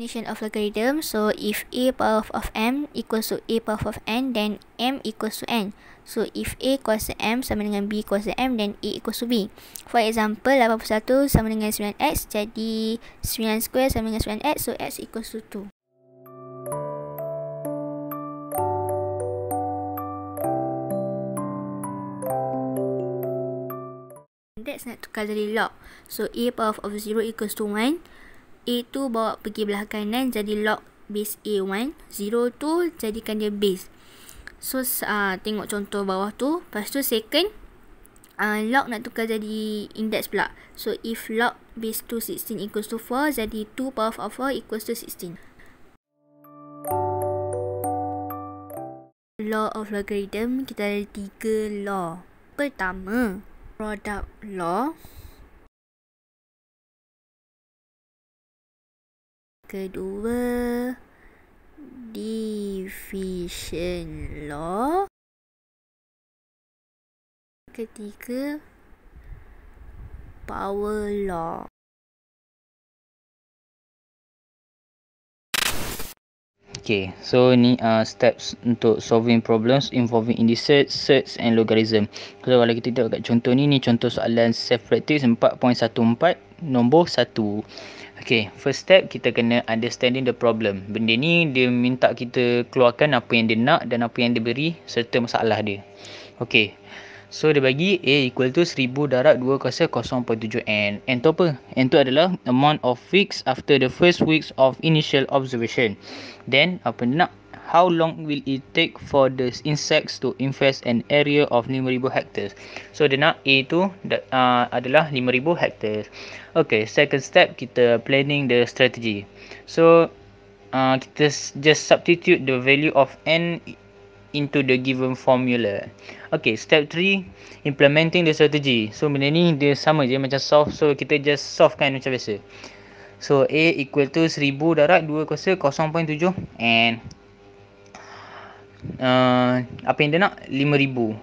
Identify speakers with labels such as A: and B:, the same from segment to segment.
A: definition of logarithm. So if a power of m equals to a power of n, then m equals to n. So if a kuasa m sama dengan b kuasa m, then a equals to b. For example, 81 sama dengan 9x, jadi 9 square sama dengan 9x, so x equals to 2. That's nak tukar jadi log. So a power of 0 equals to 1. A tu bawa pergi belah kanan jadi log base A1. 0 tu jadikan dia base. So uh, tengok contoh bawah tu. Lepas tu second. Uh, log nak tukar jadi index pula. So if log base 2 16 equals to 4. Jadi 2 power of 4 equals to 16. Law of logarithm. Kita ada tiga law. Pertama. Product law. Kedua division law. Ketiga power law.
B: Okay, so ni uh, steps untuk solving problems involving indices, sets and logarithm. So kalau kita tengok kat contoh ni, ni contoh soalan self-practice 4.14 nombor 1. Okay, first step kita kena understanding the problem. Benda ni dia minta kita keluarkan apa yang dia nak dan apa yang dia beri serta masalah dia. Okay, so dia bagi A equal to 1000 darab 2 kuasa 0.7 N. N tu apa? N tu adalah amount of weeks after the first weeks of initial observation. Then, apa dia nak? How long will it take for the insects to infest an area of 5000 hectares? So dia nak a tu uh, adalah 5000 hectares. Okay second step kita planning the strategy. So uh, kita just substitute the value of n into the given formula. Okay step 3 implementing the strategy. So benda ni dia sama je macam solve. So kita just solve kan macam biasa. So A equal to 1000 darab 2 kuasa 0.7 and uh, apa yang dia nak? 5000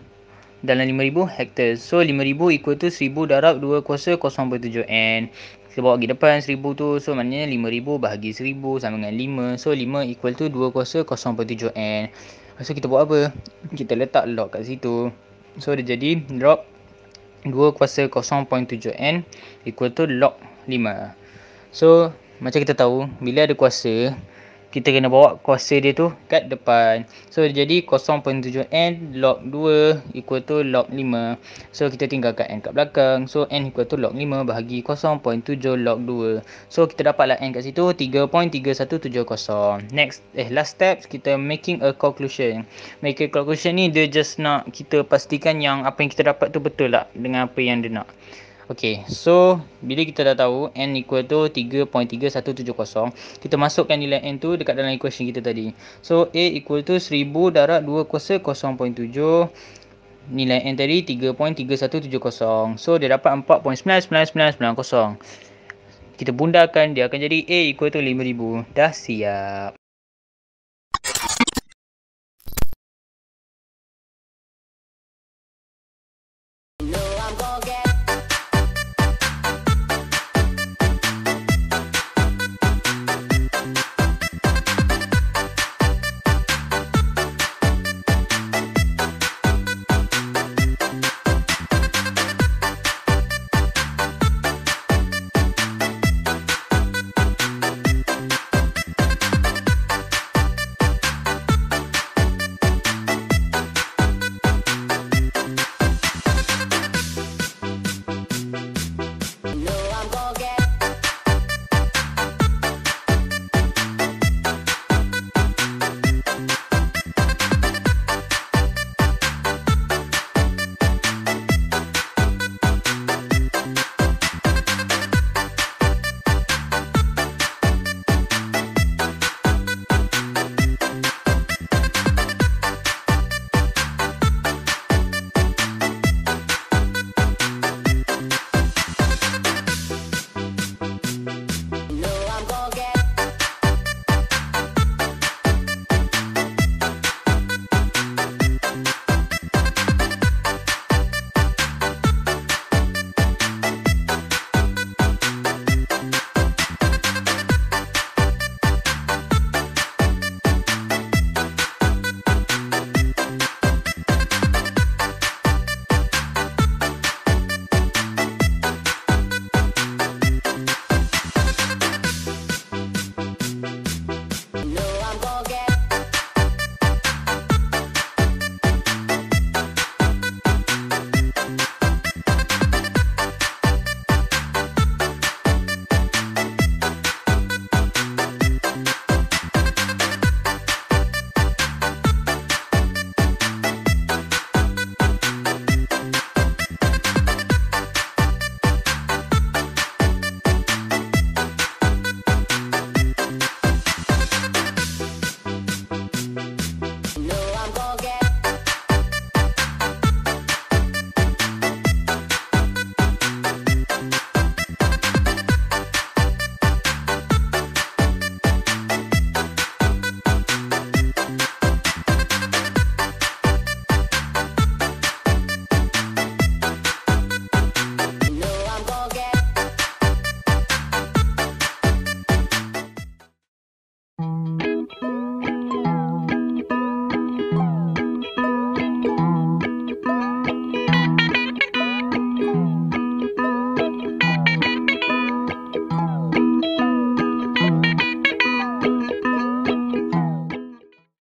B: dalam 5000 hektar so 5000 equal to 1000 darab 2 kuasa 0.7 n. Kita bawa pergi depan 1000 tu. So maknanya 5000 bahagi 1000 sama dengan 5 so 5 equal to 2 kuasa 0.7 n. So kita buat apa? Kita letak log kat situ. So dia jadi drop 2 kuasa 0.7 n equal to log 5 so macam kita tahu bila ada kuasa kita kena bawa kuasa dia tu kat depan. So jadi 0.7 n log 2 equal to log 5. So kita tinggalkan n kat belakang. So n equal to log 5 bahagi 0.7 log 2. So kita dapatlah n kat situ 3.3170. Next eh last step kita making a conclusion. Make a conclusion ni dia just nak kita pastikan yang apa yang kita dapat tu betul tak dengan apa yang dia nak. Okay, so bila kita dah tahu n equal to 3.3170, kita masukkan nilai n tu dekat dalam equation kita tadi. So a equal to 1000 darab 2 kuasa 0.7 nilai n tadi 3.3170. So dia dapat 4.99990. Kita bundarkan dia akan jadi a equal to 5000. Dah siap.